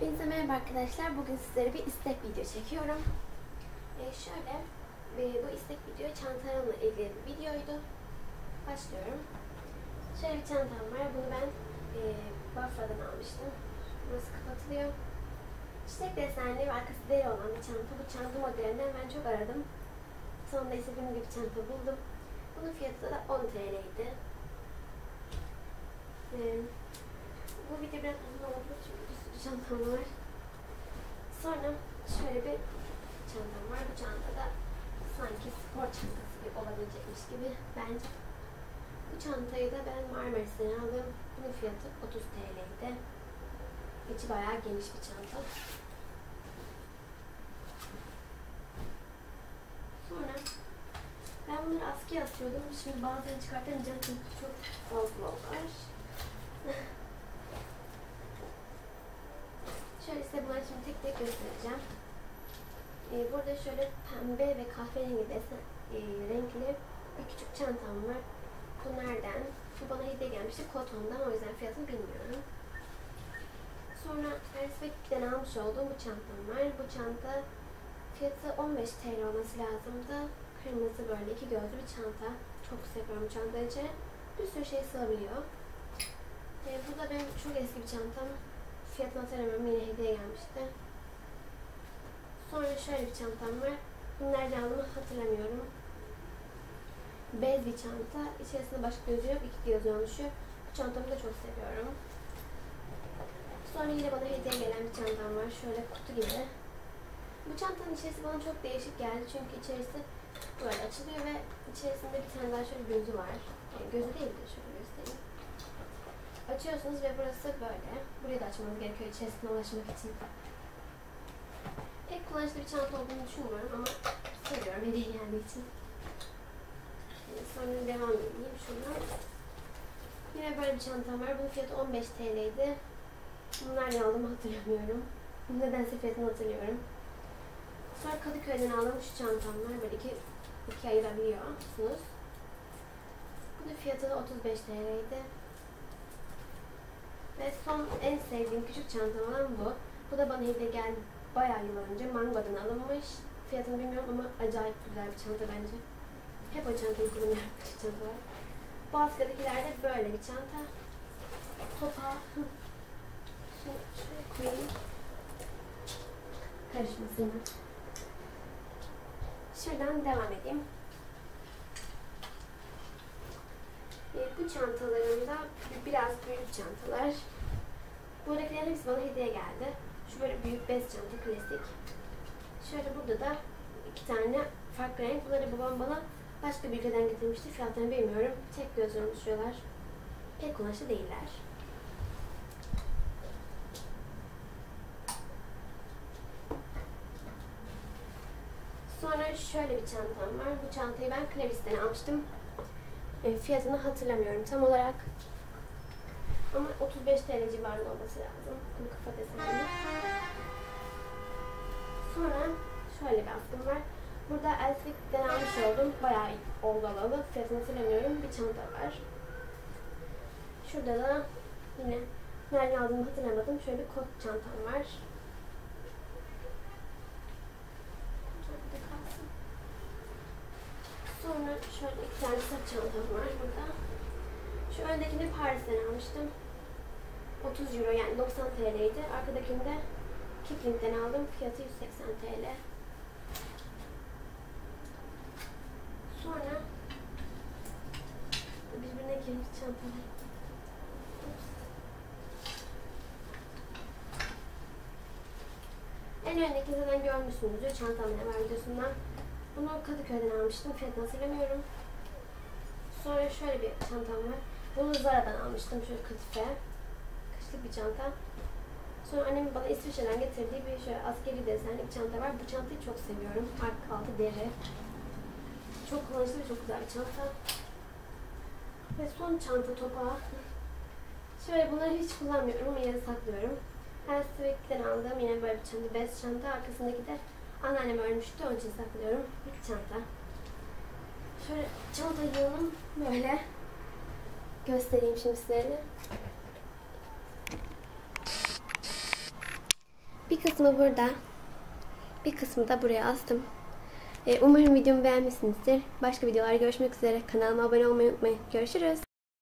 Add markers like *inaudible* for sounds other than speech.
Hepinize merhaba arkadaşlar. Bugün sizlere bir istek video çekiyorum. Ee, şöyle, e, bu istek video çantalarımla ilgili bir videoydu. Başlıyorum. Şöyle bir çantam var. Bunu ben e, Bafra'dan almıştım. Burası kapatılıyor. Çiçek desenli ve arkası deri olan bir çanta. Bu çanta modelinden ben çok aradım. Sonunda istediğim gibi çanta buldum. Bunun fiyatı da 10 TL'ydi. Ee, bu video biraz uzun olabilir çünkü bir sürü çantam var. Sonra şöyle bir çantam var. Bu çantada sanki spor çantası gibi olabilecekmiş gibi bence. Bu çantayı da ben Marmaris'ten aldım. Bunun fiyatı 30 TL'ydi. İçi bayağı geniş bir çanta. Sonra ben bunları askıya asıyordum. Şimdi bazılarını çıkartamayacağım çünkü çok fazla var. *laughs* Şöyle size bunları şimdi tek tek göstereceğim. Ee, burada şöyle pembe ve kahverengi desen e, renkli bir küçük çantam var. Bu nereden? Bu bana hediye gelmişti Koton'dan o yüzden fiyatını bilmiyorum. Sonra Ersbek'ten almış olduğum bu çantam var. Bu çanta fiyatı 15 TL olması lazımdı. Kırmızı böyle iki gözlü bir çanta. Çok seviyorum bu çanta içine. Bir sürü şey sığabiliyor. Ee, bu da benim çok eski bir çantam. Fiyatını hatırlamıyorum. Yine hediye gelmişti. Sonra şöyle bir çantam var. Bunu nereden aldığımı hatırlamıyorum. Bez bir çanta. İçerisinde başka gözü yok. İki göz olmuşu. Bu çantamı da çok seviyorum. Sonra yine bana hediye gelen bir çantam var. Şöyle kutu gibi. Bu çantanın içerisi bana çok değişik geldi. Çünkü içerisi böyle açılıyor ve içerisinde bir tane daha şöyle gözü var. Yani gözü değil de şöyle göstereyim. Açıyorsunuz ve burası böyle. Burayı da açmanız gerekiyor içerisine ulaşmak için. Pek kullanışlı bir çanta olduğunu düşünmüyorum ama seviyorum hediye geldiği için. Şimdi sonra devam edeyim şundan. Yine böyle bir çantam var. Bunun fiyatı 15 TL'ydi. Bunu nereden aldım hatırlamıyorum. Nedense fiyatını hatırlıyorum. Sonra Kadıköy'den aldığım şu çantam var. Böyle iki, iki ayırabiliyorsunuz. Bunun fiyatı da 35 TL'ydi. Ve son en sevdiğim küçük çantam olan bu. Bu da bana hediye geldi bayağı yıl önce. Mango'dan alınmış. Fiyatını bilmiyorum ama acayip güzel bir çanta bence. Hep o çantayı kullanıyorum *laughs* küçük çantalar. Bu askıdakilerde böyle bir çanta. Topa. Şunu şuraya koyayım. Karışmasın. Şuradan devam edeyim. E, bu çantalarımda biraz büyük çantalar. Buradakilerin hepsi bana hediye geldi. Şu böyle büyük bez çanta klasik. Şöyle burada da iki tane farklı renk. Bunları babam bana başka bir ülkeden getirmişti. Fiyatlarını bilmiyorum. Tek göz oluşuyorlar. Pek kullanışlı değiller. Sonra şöyle bir çantam var. Bu çantayı ben Claris'ten almıştım. E, fiyatını hatırlamıyorum tam olarak. Ama 35 TL civarında olması lazım. Bu kafa. Sonra şöyle bir askım var. Burada Elfrik'ten almış oldum. Bayağı oldu. Fiyatını hatırlamıyorum. Bir çanta var. Şurada da yine nereden aldığımı hatırlamadım. Şöyle bir kot çantam var. Şöyle kalsın. Sonra iki tane saç çantam var burada. Şu öndekini Paris'ten almıştım. 30 euro yani 90 TL'ydi. Arkadakini de Kipling'den aldım. Fiyatı 180 TL. Sonra birbirine girmiş çantalar. En öndeki zaten görmüşsünüzdür. Çantam ne var videosundan. Bunu Kadıköy'den almıştım. Fiyatını hatırlamıyorum. Sonra şöyle bir çantam var. Bunu Zara'dan almıştım. Şöyle kadife. Kışlık bir çanta. Sonra annemin bana İsviçre'den getirdiği bir şöyle askeri desenli bir çanta var. Bu çantayı çok seviyorum. Arka altı deri. Çok kullanışlı ve çok güzel bir çanta. Ve son çanta topağı. Şöyle bunları hiç kullanmıyorum ama saklıyorum. Her Swift'ten aldığım yine böyle bir çanta, bez çanta. Arkasındaki de anneannem örmüştü. Onun için saklıyorum. Bir çanta. Şöyle çanta yığınım böyle göstereyim şimdi sizlere. Bir kısmı burada. Bir kısmı da buraya astım. Ee, umarım videomu beğenmişsinizdir. Başka videolarda görüşmek üzere. Kanalıma abone olmayı unutmayın. Görüşürüz.